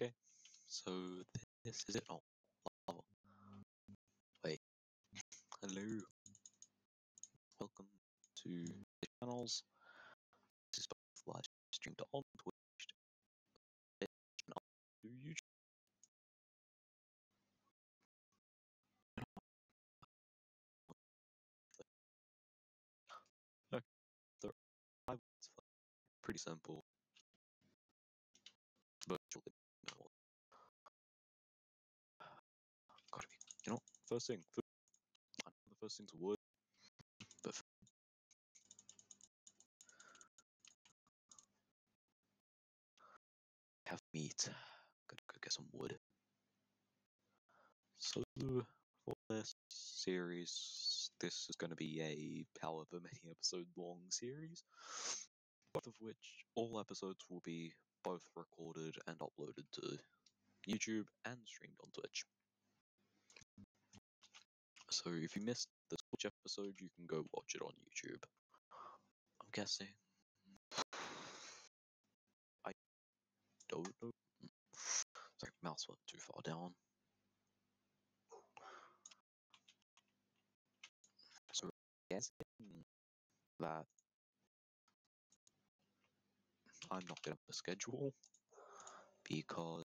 Okay, so this is it. Oh, oh. wait. Hello. Welcome to the channels. This is both live streamed on Twitch and on YouTube. Pretty simple. First thing, food. I know the first thing's wood, but have meat. Gotta go get some wood. So for this series, this is going to be a however many episode long series, both of which all episodes will be both recorded and uploaded to YouTube and streamed on Twitch. So if you missed the Twitch episode, you can go watch it on YouTube. I'm guessing. I don't know. Hmm. Sorry, mouse went too far down. So guessing that I'm not gonna have a schedule because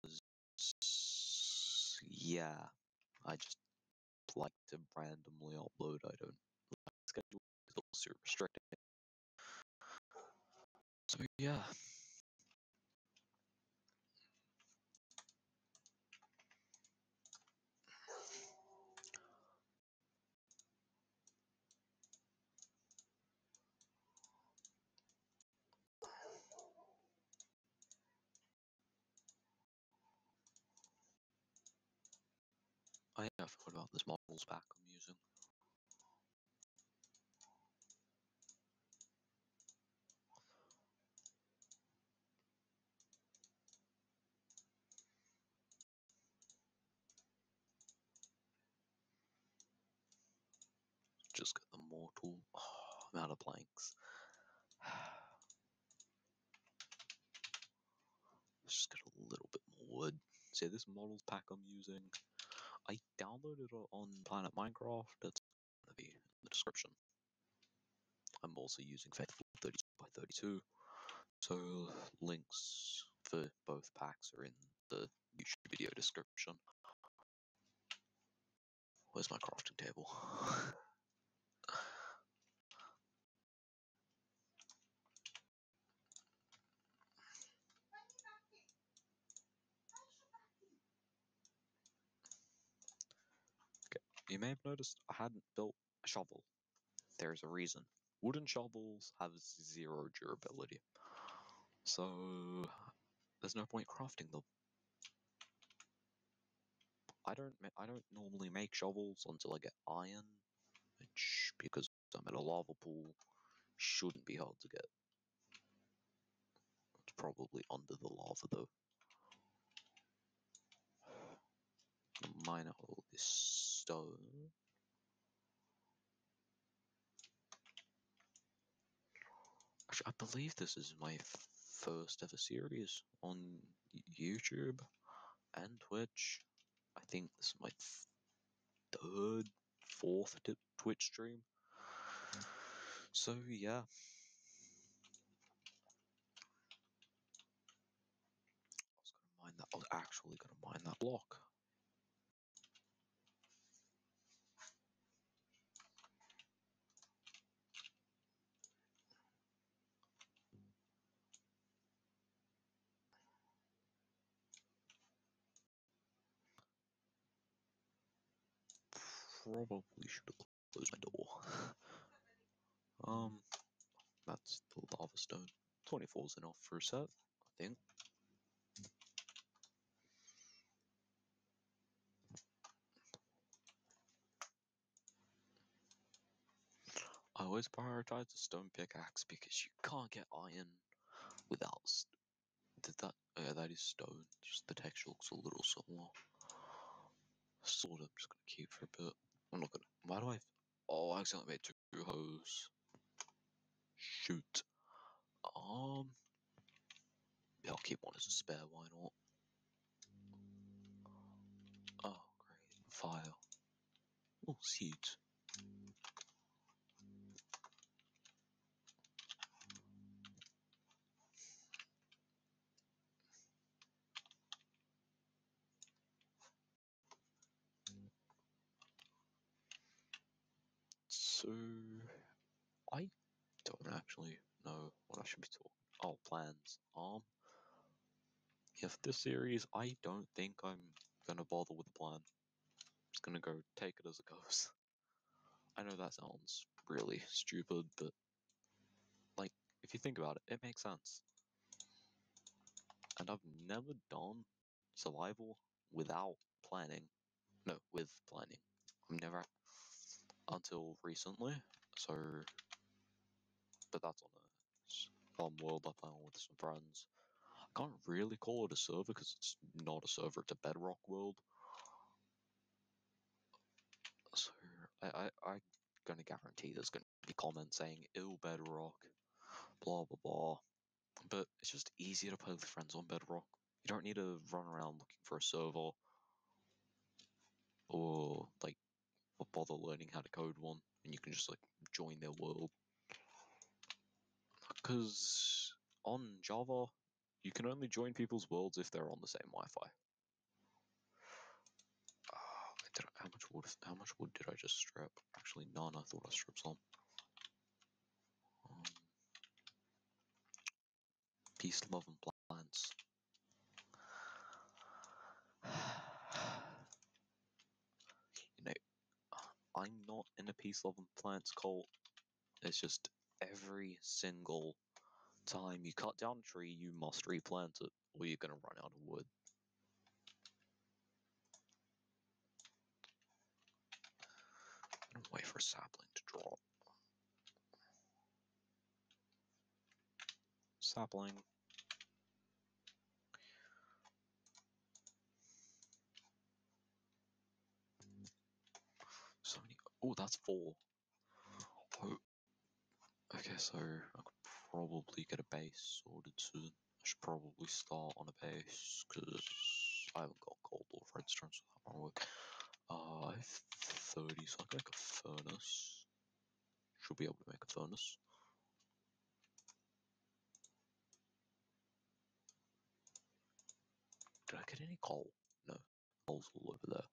yeah, I just like to randomly upload. I don't like schedule because also restricted. So yeah. I yeah, I forgot about this models pack I'm using. Just get the mortal. Oh, I'm out of blanks. Just get a little bit more wood. See this models pack I'm using. I downloaded it on Planet Minecraft. It's gonna be in the description. I'm also using Faithful 32 by 32. So links for both packs are in the YouTube video description. Where's my crafting table? You may have noticed I hadn't built a shovel. There's a reason. Wooden shovels have zero durability. So there's no point crafting them. I don't I don't normally make shovels until I get iron, which because I'm at a lava pool shouldn't be hard to get. It's probably under the lava though. Mine all this stone. Actually, I believe this is my first ever series on YouTube and Twitch. I think this is my third, fourth Twitch stream. So yeah. I was gonna mine that. I was actually gonna mine that block. Probably should have closed my door. um, that's the lava stone. 24 is enough for a set, I think. I always prioritize the stone pickaxe because you can't get iron without. Did that? oh Yeah, that is stone. Just the texture looks a little similar. Sword, I'm just gonna keep for a bit. I'm not gonna. Why do I? Oh, I accidentally made two hoes. Shoot. Um. Yeah, I'll keep one as a spare. Why not? Oh, great. Fire. Oh, shoot. Actually know what I should be talking. Oh, plans. Um, for this series, I don't think I'm gonna bother with the plan. Just gonna go take it as it goes. I know that sounds really stupid, but like, if you think about it, it makes sense. And I've never done survival without planning. No, with planning. I've never until recently. So, but that's on a um, world I play on with some friends. I can't really call it a server because it's not a server; it's a Bedrock world. So I, I I'm gonna guarantee there's gonna be comments saying "ill Bedrock," blah blah blah. But it's just easier to play with friends on Bedrock. You don't need to run around looking for a server or like bother learning how to code one, and you can just like join their world. Because on Java, you can only join people's worlds if they're on the same Wi-Fi. I, how much wood? How much wood did I just strip? Actually, none. I thought I stripped some. Um, peace, love, and plants. you know, I'm not in a peace, love, and plants cult. It's just every single time you cut down a tree, you must replant it, or you're gonna run out of wood. wait for sapling to drop. Sapling. So many. Oh, that's four. Oh. Okay, so I could probably get a base sorted soon. I should probably start on a base because I haven't got gold or redstone, so that won't work. Uh, I have 30, so I can make a furnace. Should be able to make a furnace. Did I get any coal? No. Coal's all over there.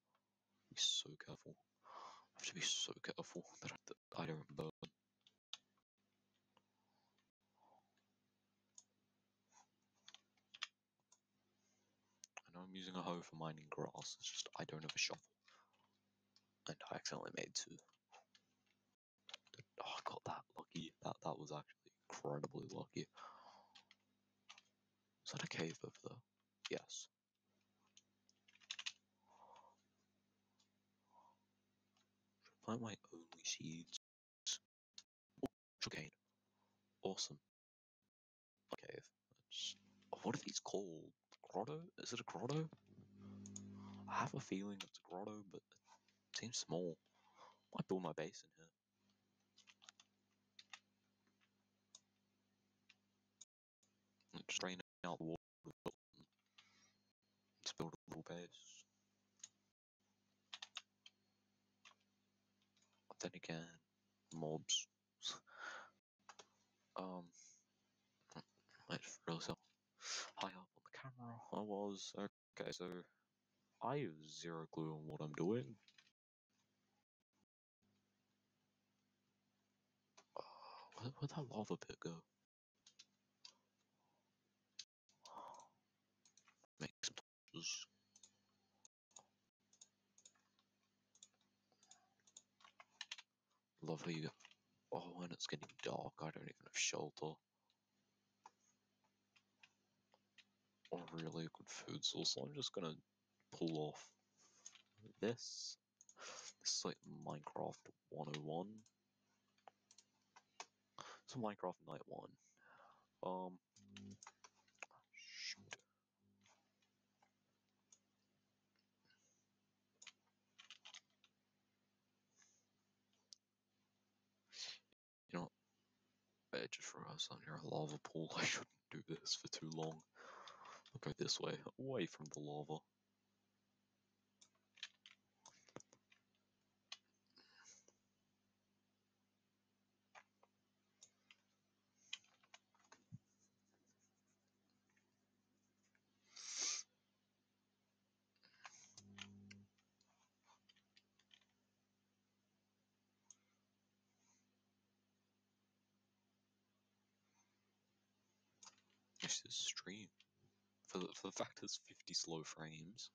Be so careful. I have to be so careful that I don't burn. I know I'm using a hoe for mining grass, it's just I don't have a shovel. And I accidentally made two. Oh, I got that lucky. That that was actually incredibly lucky. Is that a cave over there? Yes. Should plant my only seeds? Oh. Awesome. Cave. That's, what are these called? Grotto? Is it a grotto? I have a feeling it's a grotto, but it seems small. Might build my base in here. Just drain out the water. Let's build a little base. But then again, mobs. um, just realized how high up camera I was. Okay, so I have zero clue on what I'm doing. Uh, where, where'd that lava pit go? Make some torches. Lovely. Oh, and it's getting dark. I don't even have shelter. Or really good food source. So I'm just gonna pull off this. This is like Minecraft 101. So Minecraft Night 1. Um. Shoot. You know, I just realized I'm near a lava pool. I shouldn't do this for too long. Go this way, away from the lava. finish this stream. For it's 50 slow frames,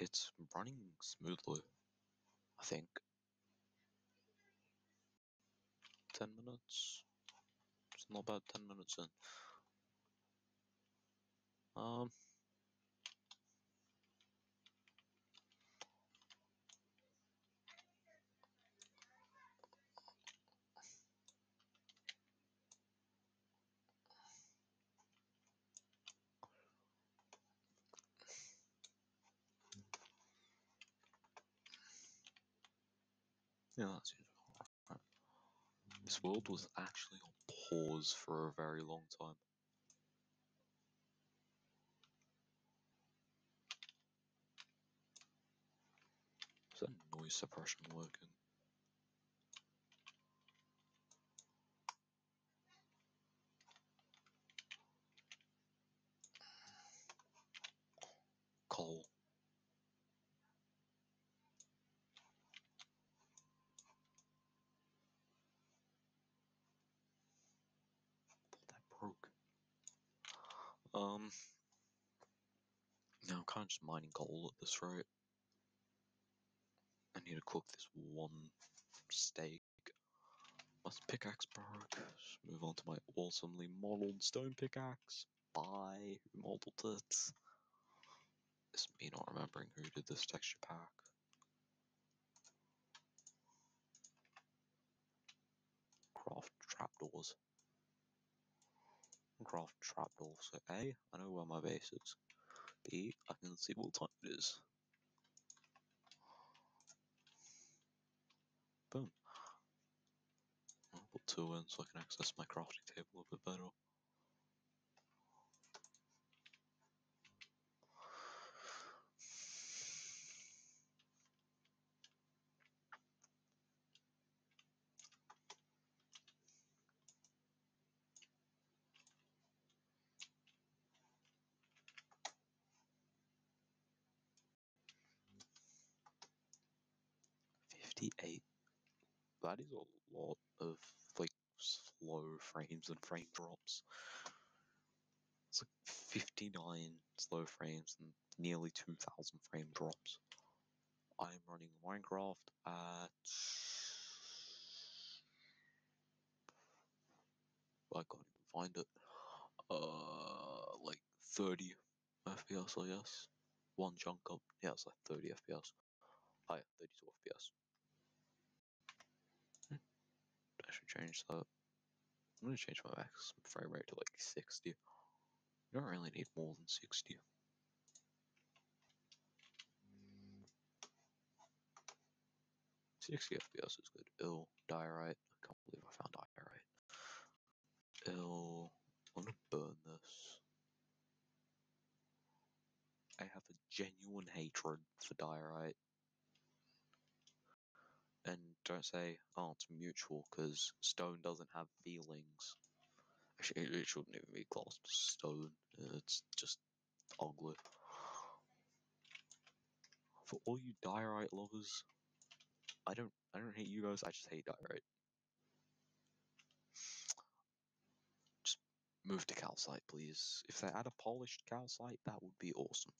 it's running smoothly. I think. 10 minutes. It's not bad 10 minutes in. Um. Alright. This world was actually on pause for a very long time. Is that noise suppression working? Coal. Thought that broke. Um. Now I'm kind of just mining gold at this rate. I need to cook this one steak. My pickaxe broke. Move on to my awesomely modeled stone pickaxe. Bye. Who modeled it? Me not remembering who did this texture pack. Craft trapdoors. Craft trapdoors. So A, I know where my base is. B, I can see what time it is. Boom. I'll put two in so I can access my crafting table a bit better. Fifty-eight. That is a lot of like slow frames and frame drops. It's like fifty-nine slow frames and nearly two thousand frame drops. I am running Minecraft at I can't even find it. Uh, like 30 FPS, I guess. One chunk up. Yeah, it's like 30 FPS. Yeah, 32 FPS. Hmm. I should change that. I'm gonna change my max frame rate to like 60. You don't really need more than 60. Sixty FPS is good. Ill, diorite. I can't believe I found diorite. Ill. I'm gonna burn this. I have a genuine hatred for diorite. Don't say, it's mutual, because stone doesn't have feelings. Actually, it- shouldn't even be as stone. It's just ugly. For all you diorite lovers, I don't, I don't hate you guys. I just hate diorite. Just move to calcite, please. If they add a polished calcite, that would be awesome.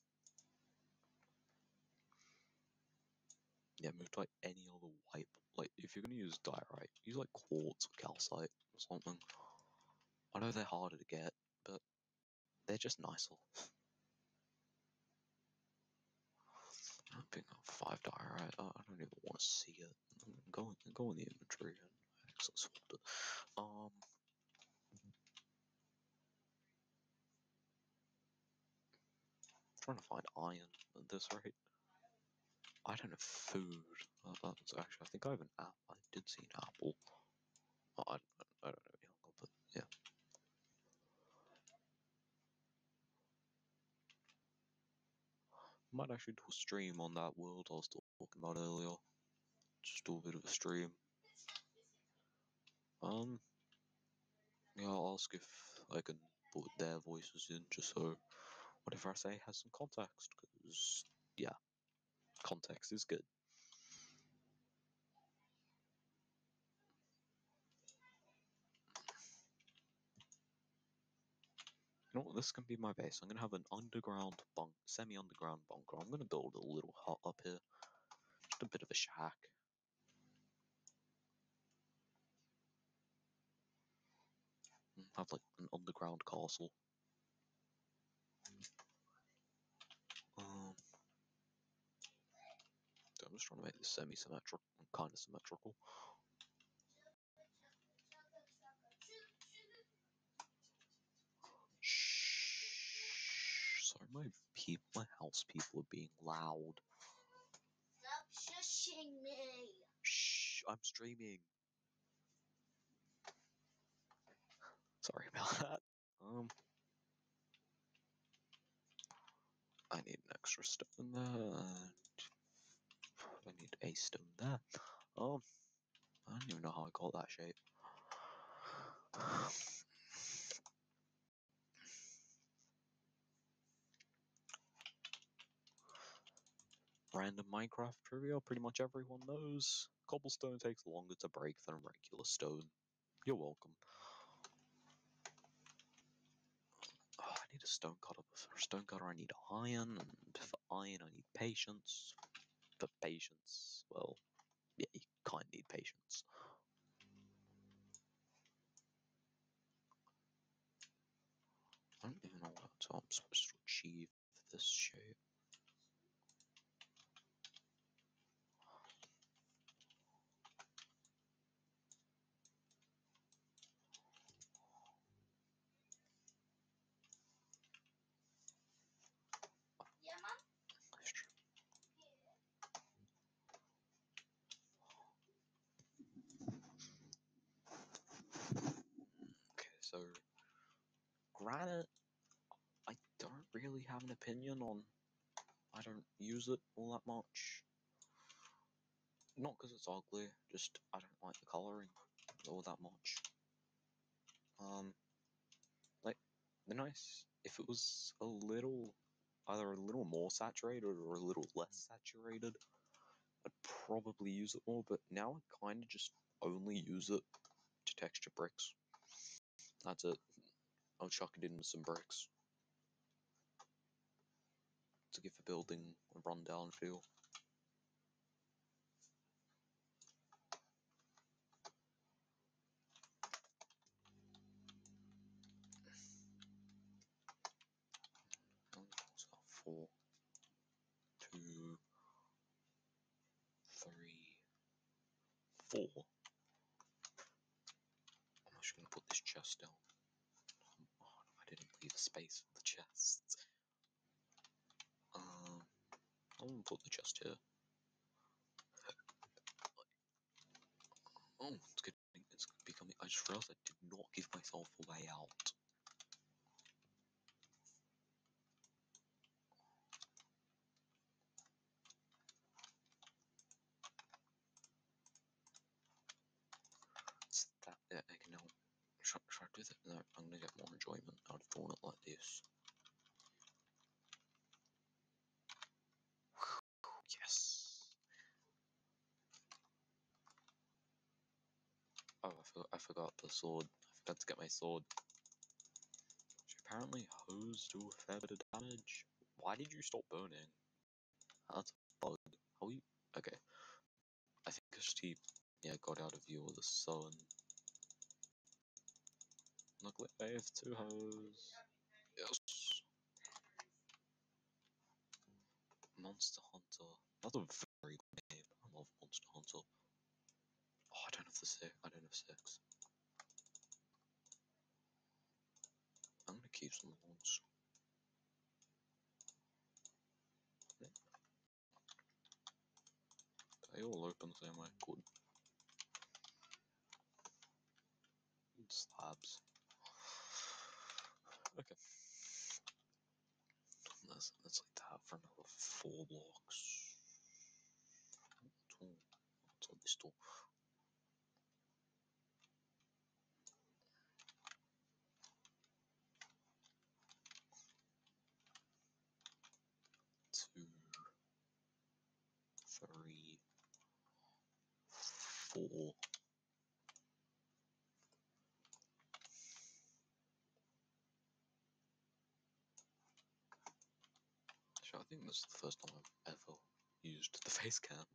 Yeah, move to like any other white. Like, if you're gonna use diorite, use like quartz or calcite or something. I know they're harder to get, but they're just nicer. I'm picking up five diorite. Oh, I don't even want to see it. Go, in, go in the inventory and actually it. Um. trying to find iron at this rate. I don't have food. That's actually, I think I have an apple. I did see an apple. Oh, I, I don't know any longer, but yeah. Might actually do a stream on that world I was talking about earlier. Just do a bit of a stream. Um, yeah, I'll ask if I can put their voices in just so whatever I say has some context, because, yeah, context is good. You know what? This can be my base. I'm gonna have an underground bunk, semi-underground bunker. I'm gonna build a little hut up here, just a bit of a shack. Mm, Have like an underground castle. Um, I'm just trying to make this semi-symmetrical, kind of symmetrical. Shh. Sorry, my people, my house people are being loud. Stop shushing me. Shh, I'm streaming. Sorry about that. Um, I need an extra stone there, and I need a stone there. Oh, I don't even know how I got that shape. Random Minecraft trivia, pretty much everyone knows. Cobblestone takes longer to break than regular stone. You're welcome. Oh, I need a stone cutter. For a stone cutter, I need iron, and for iron, I need patience. For patience, well, yeah, you kind of need patience. I don't even know what I'm supposed to achieve this shape. Yeah, mom? That's true. Okay, so granite, I don't really have an opinion on. I don't use it all that much. Not because it's ugly, just I don't like the coloring all that much. Um, like the nice if it was a little, either a little more saturated or a little less saturated, I'd probably use it more. But now I kind of just only use it to texture bricks. That's it. I'll chuck it in with some bricks to give the building a rundown feel. Four, two, three, four. I'm just gonna put this chest down. Oh, I didn't leave a space for the chest. Um, Gonna put the chest here. Oh, it's getting, it's becoming. I just realized I did not give myself a way out. It's that. Yeah, I can now. Should, should I do that? No, I'm gonna get more enjoyment out of doing it like this. Yes. Oh, I forgot, the sword. I forgot to get my sword. Which apparently hoes do a fair bit of damage. Why did you stop burning? That's a bug. How are you? Okay. I think it's just he, yeah, got out of view of the sun. Luckily, I have two hoes. Yes. Monster Hunter. That's a very good name. I love Monster Hunter. I don't have the six. I don't have six. I'm gonna keep some ones. They all open the same way. Good. Slabs. Okay. That's, that's like that for another four blocks. What's on this door? Two, three, four. Is the first time I've ever used the face cam.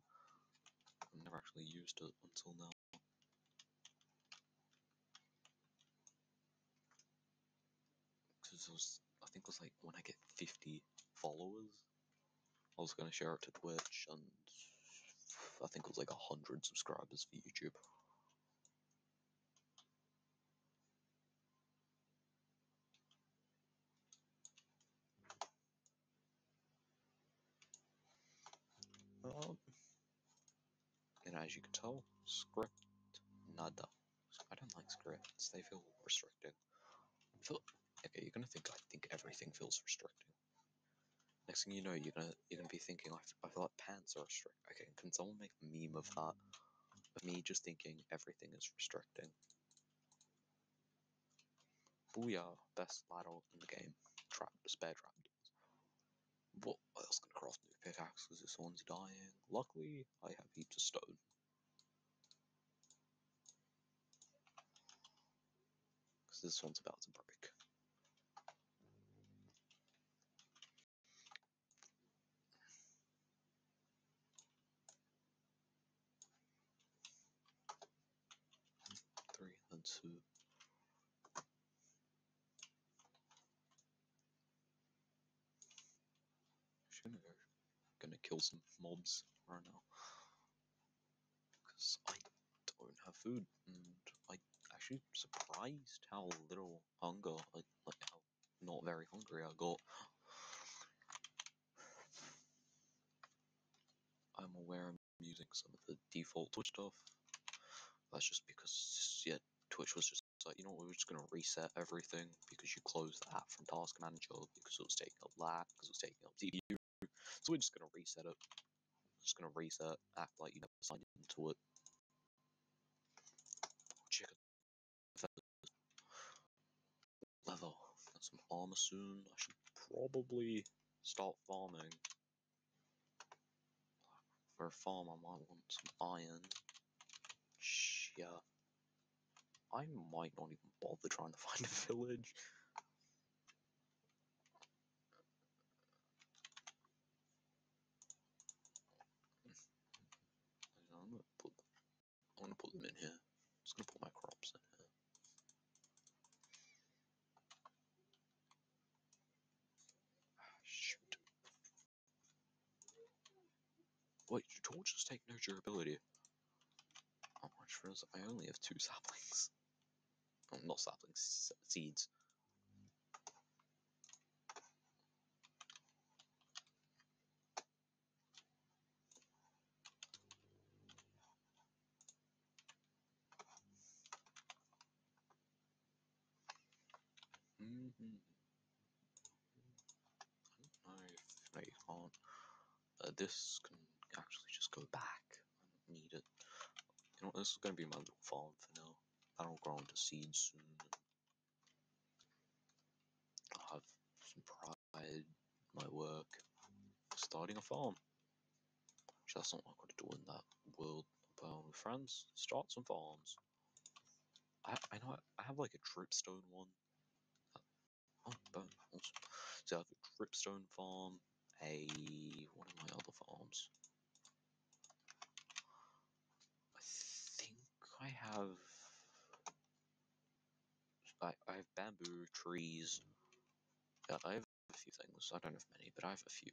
I've never actually used it until now. Because was, I think it was like when I get 50 followers, I was going to share it to Twitch, and I think it was like 100 subscribers for YouTube. Um, and you can tell, script nada. I don't like scripts. They feel restricting. Feel, okay, you're gonna think I think everything feels restricting. Next thing you know, you're gonna you're gonna be thinking I, I feel like pants are restricting. Okay, can someone make a meme of that? Of me just thinking everything is restricting. Booyah! Best battle in the game. Trap, spare trap. What else can I craft new pickaxes? This one's dying. Luckily, I have heaps of stone. This one's about to break. Three and two. Go, gonna kill some mobs right now. Because I don't have food. And I actually surprised how little hunger, like, like how not very hungry I got. I'm aware I'm using some of the default Twitch stuff. That's just because, yeah, Twitch was just like, you know what, we're just gonna reset everything because you closed the app from Task Manager because it was taking up lag, because it was taking up CPU. So we're just gonna reset it. Just gonna reset, act like you never signed into it. Some soon. I should probably start farming. For a farm, I might want some iron. Yeah. I might not even bother trying to find a village. I'm gonna put I'm gonna put them in here. I'm just gonna put my crops in here. Ah, shoot. Do torches take no durability? Oh, I just realized I only have two saplings. Oh, not saplings, seeds. Mm-hmm. I don't know if you can't. Uh, this can actually just go back. I don't need it. You know this is gonna be my little farm for now. That'll grow into seeds soon. I'll have some pride my work. Starting a farm. Actually, that's not what I'm gonna do in that world. But with friends, start some farms. I, I know I have like a dripstone one. Oh, bone. So I have a dripstone farm, a. one of my other farms? I think I have. I, I have bamboo, trees. Yeah, I have a few things. I don't have many, but I have a few.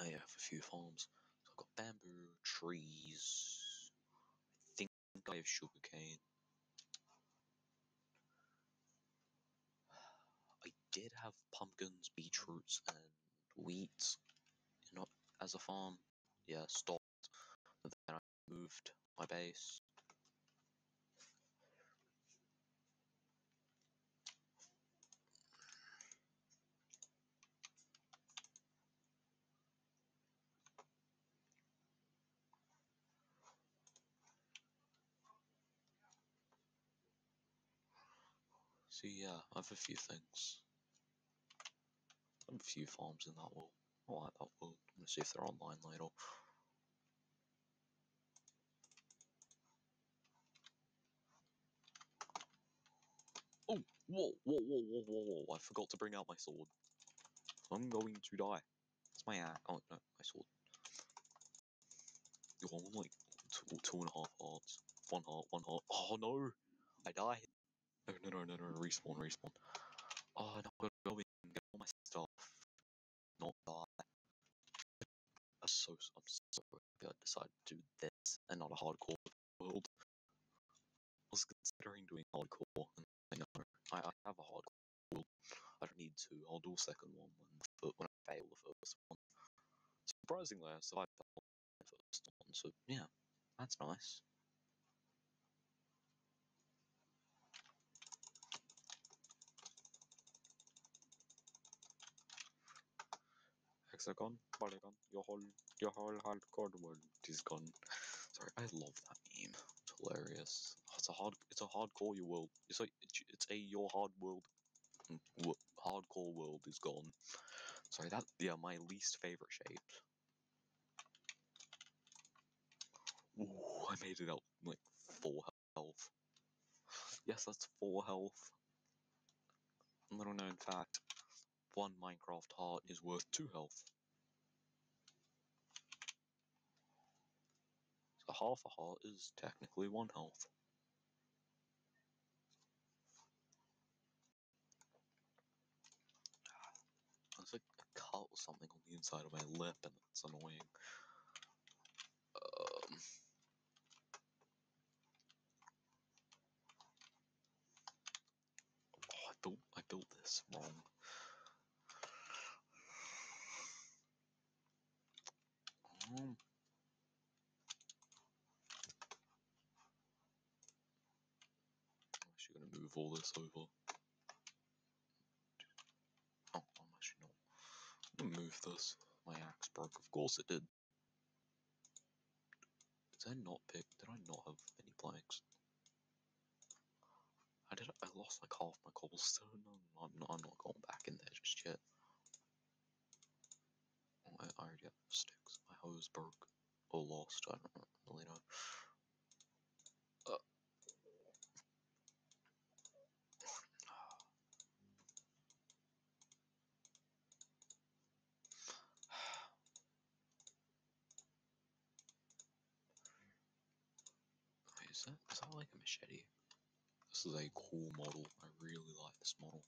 I have a few farms. So I've got bamboo, trees. I think I have sugarcane. I did have pumpkins, beetroots, and wheat, know, as a farm. Yeah, stopped. Moved my base. So yeah, I have a few things. I have a few farms in that world. I like that world. I'm gonna see if they're online later. Oh, whoa, whoa, whoa, whoa, whoa, whoa! I forgot to bring out my sword. I'm going to die. It's my axe. Oh no, my sword. Yo, I'm like two, two and a half hearts. One heart, one heart. Oh no! I died. No, no, no, no, no. Respawn, respawn. Oh no, I gotta go in, get all my stuff. Not die. I'm so, I'm so happy I decided to do this and not a hardcore world. Was considering doing hardcore, and I know I, I have a hardcore. I don't need to. I'll do a second one when, when I fail the first one. Surprisingly, I survived the first one, so yeah, that's nice. Hexagon, polygon, your whole, your whole hardcore world is gone. Sorry, I love that meme. It's hilarious. It's a hard, it's a hardcore your world. It's like it's a your hard world, mm, hardcore world is gone. Sorry, that yeah, my least favorite shape. Ooh, I made it out like four health. Yes, that's four health. Little known fact: one Minecraft heart is worth two health. So half a heart is technically one health. There's or something on the inside of my lip, and it's annoying. Um, oh, I built I built this wrong. Um, I'm actually gonna move all this over. Oh, I'm actually not. Move this. My axe broke. Of course it did. Did I not pick? Did I not have any planks? I did. I lost like half my cobblestone. I'm not. I'm not, going back in there just yet. Oh, I, I already have sticks. My hoes broke or lost. I don't really know. Uh. Wait, is that is that like a machete? This is a cool model. I really like this model.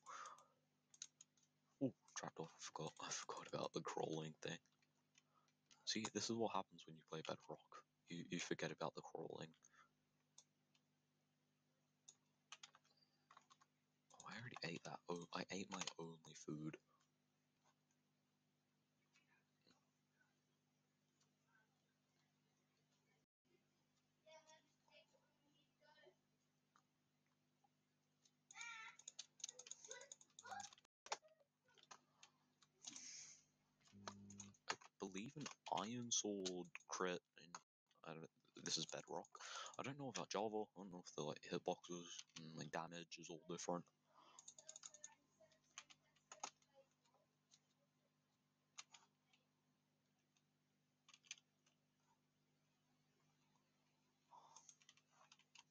Oh, trapped off. I forgot. I forgot about the crawling thing. See, this is what happens when you play Bedrock. You you forget about the crawling. Oh, I already ate that. Oh, I ate my only food. I an Iron Sword crit. I don't. This is Bedrock. I don't know about Java. I don't know if the like hitboxes and like damage is all different.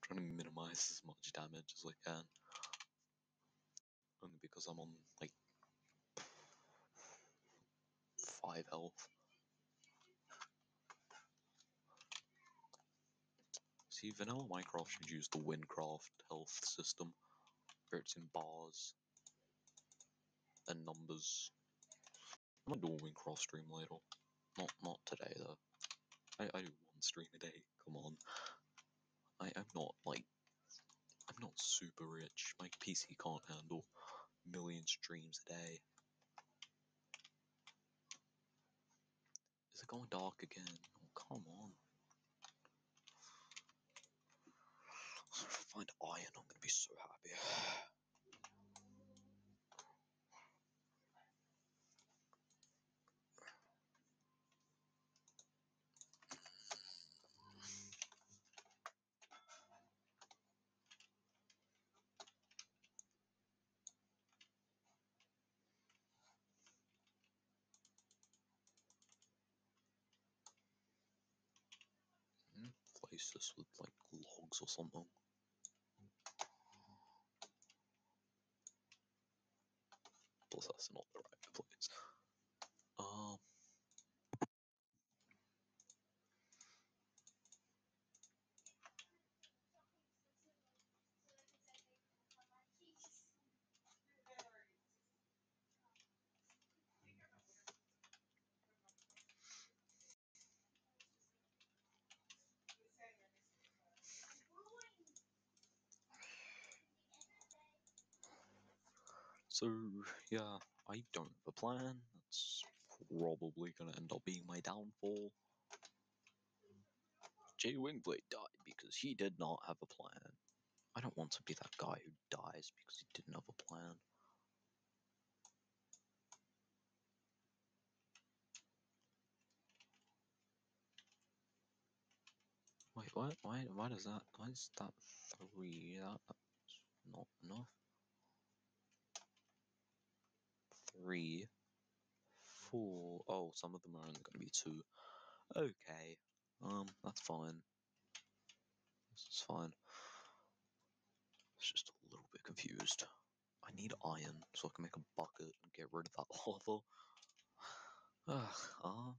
trying to minimize as much damage as I can. Only because I'm on like five health. See, vanilla Minecraft should use the Wynncraft health system, where it's in bars and numbers. I might do a Wynncraft stream later. Not not today though. I, I do one stream a day. Come on. I, I'm not like I'm not super rich. My PC can't handle a million streams a day. Is it going dark again? Oh come on. So if I find iron, I'm gonna be so happy. Hmm, Place this with like logs or something. not the right place. Um. So, yeah. I don't have a plan. That's probably gonna end up being my downfall. Jay Wingblade died because he did not have a plan. I don't want to be that guy who dies because he didn't have a plan. Wait, what? Why? Why does that? Why is that three? That, that's not enough. Three, four. Oh, some of them are only going to be two. Okay, um, that's fine. This is fine. It's just a little bit confused. I need iron so I can make a bucket and get rid of that lava. Ugh, um.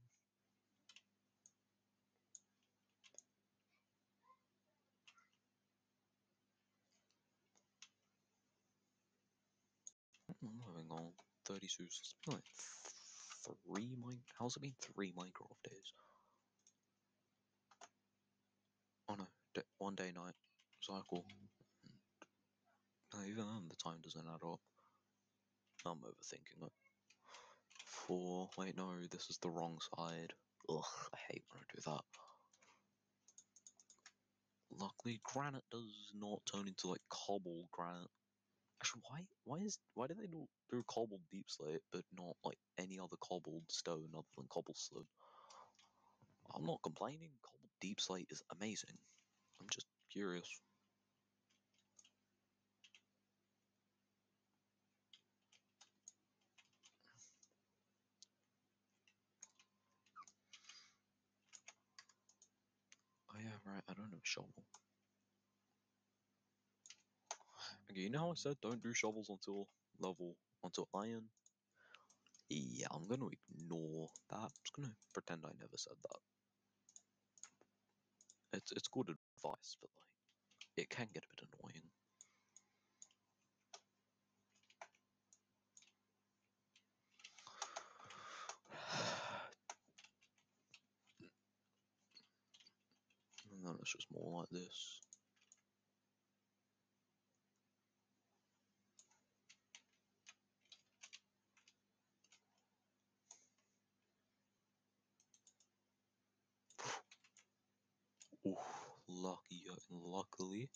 Moving on. 32, so it's been like three mine. How's it been three Minecraft days? Oh no, one day night cycle. No, even then the time doesn't add up. I'm overthinking it. Four. Wait, no, this is the wrong side. Ugh, I hate when I do that. Luckily, granite does not turn into like cobble granite. Actually, why? Why is why do they do, do cobbled deepslate but not like any other cobbled stone other than cobblestone? I'm not complaining. Cobbled deepslate is amazing. I'm just curious. Oh yeah, right. I don't have a shovel. Okay, you know how I said don't do shovels until level until iron. Yeah, I'm gonna ignore that. I'm just gonna pretend I never said that. It's it's good advice, but like it can get a bit annoying. and then it's just more like this. Ooh, uh, luckily.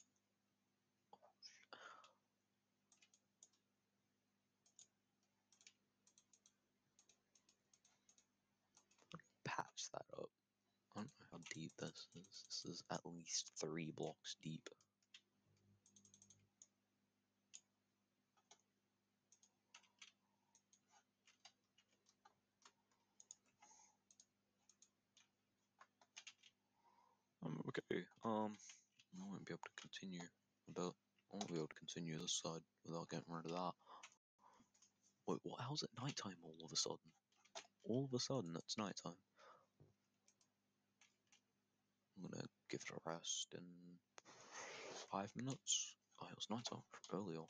Patch that up. I don't know how deep this is. This is at least three blocks deep. Um, okay, um, be able to continue about, I won't be able to continue this side without getting rid of that. Wait, what, how's it nighttime all of a sudden? All of a sudden it's nighttime. I'm gonna give it a rest in five minutes. Oh, it was nighttime earlier.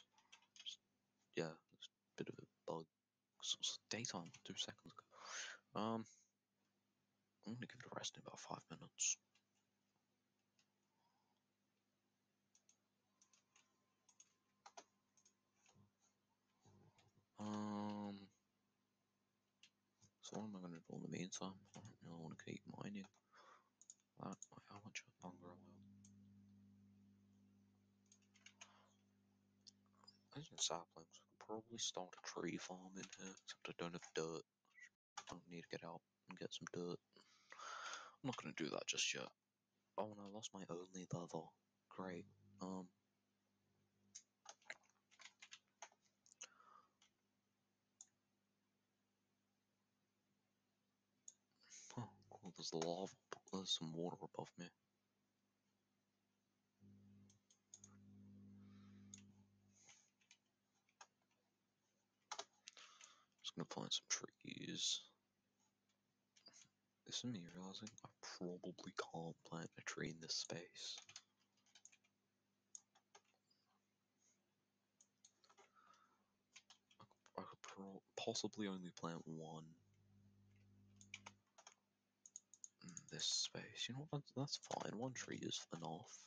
Yeah, it's a bit of a bug. it was daytime two seconds ago. Um, I'm gonna give it a rest in about five minutes. What am I gonna do in the meantime? I don't. I want to keep mining. That, how much longer I? There's some saplings. I could probably start a tree farm in here, except I don't have dirt. I need to get out and get some dirt. I'm not gonna do that just yet. Oh, and I lost my only leather. Great. Um. There's lava. There's some water above me. Just gonna plant some trees. This is me realizing I probably can't plant a tree in this space. I could pro- possibly only plant one this space. You know what? That's, that's fine. One tree is enough.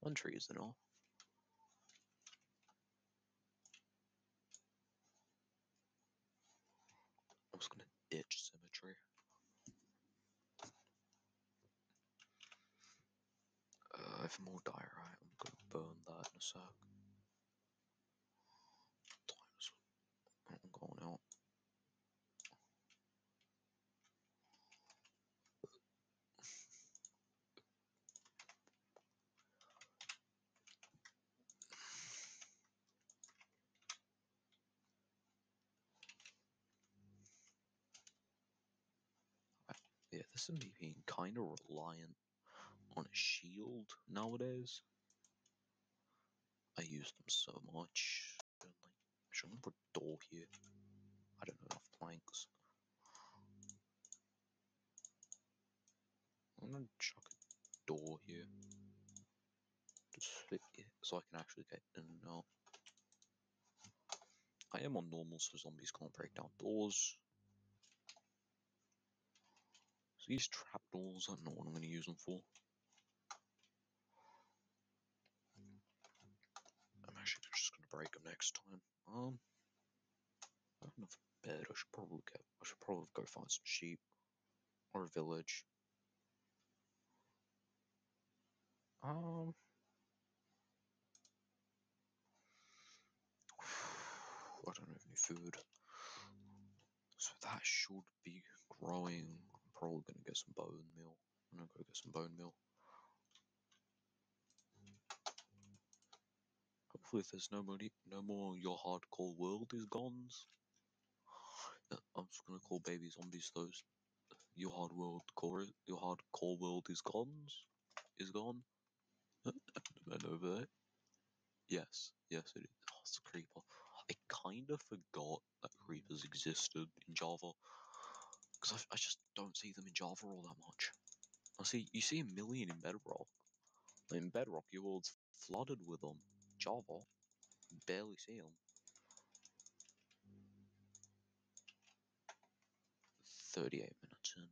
One tree is enough. I'm just gonna ditch symmetry. Uh, if more die right, I'm gonna burn that in a sec. This being kind of reliant on a shield nowadays. I use them so much. Like, shouldn't put a door here. I don't have enough planks. I'm gonna chuck a door here. Just fit it so I can actually get in and out. I am on normal, so zombies can't break down doors. So these trapdoors, I don't know what I'm going to use them for. I'm actually just going to break them next time. Um, I don't have a bed. I should probably get. I should probably go find some sheep or a village. Um, I don't have any food. So that should be growing. I'm probably gonna get some bone meal. I'm gonna go get some bone meal. Hopefully, if there's no more, no more your hardcore world is gone. I'm just gonna call baby zombies those. Your hard world core, your hardcore world is gone. Is gone. And over there. Yes, yes, it is. Oh, it's a creeper. I kind of forgot that creepers existed in Java. Because I, I just don't see them in Java all that much. I see, you see a million in Bedrock. In Bedrock, your world's flooded with them. Java, barely see them. 38 minutes in.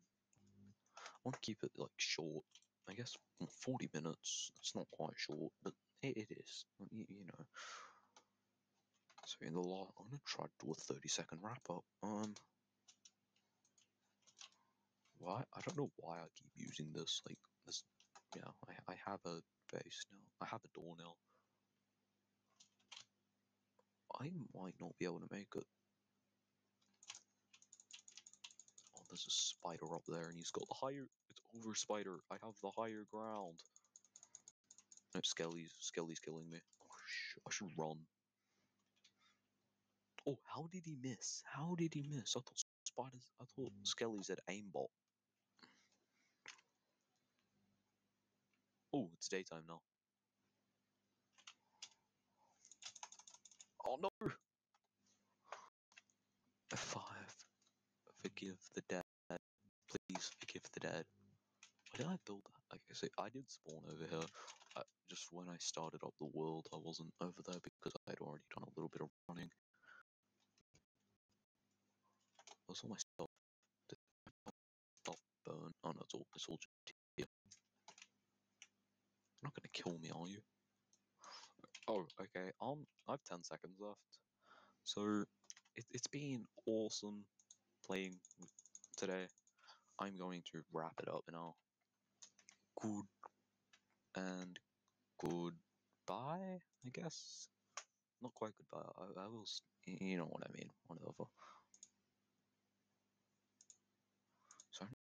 I want to keep it like short. I guess 40 minutes. It's not quite short, but it, it is. You, you know. So in the law, I'm gonna try to do a 30 second wrap up. Um, why? I don't know why I keep using this. Like this, yeah. I I have a base now. I have a door now. I might not be able to make it. Oh, there's a spider up there, and he's got the higher. It's over spider. I have the higher ground. No, Skelly's Skelly's killing me. Oh, sh I should run. Oh, how did he miss? How did he miss? I thought spiders. I thought Skelly's had aimbot. Oh, it's daytime now. Oh no! Five. Forgive the dead. Please forgive the dead. Why did I build that? I say, I did spawn over here. Uh, just when I started up the world, I wasn't over there because I had already done a little bit of running. What's all my stuff? Stuff burn? Oh no, it's all it's all just. You're not gonna kill me, are you? Oh, okay. Um, I have ten seconds left. So, it, it's been awesome playing today. I'm going to wrap it up now. Good and goodbye, I guess. Not quite goodbye. I, I will. You know what I mean. Whatever.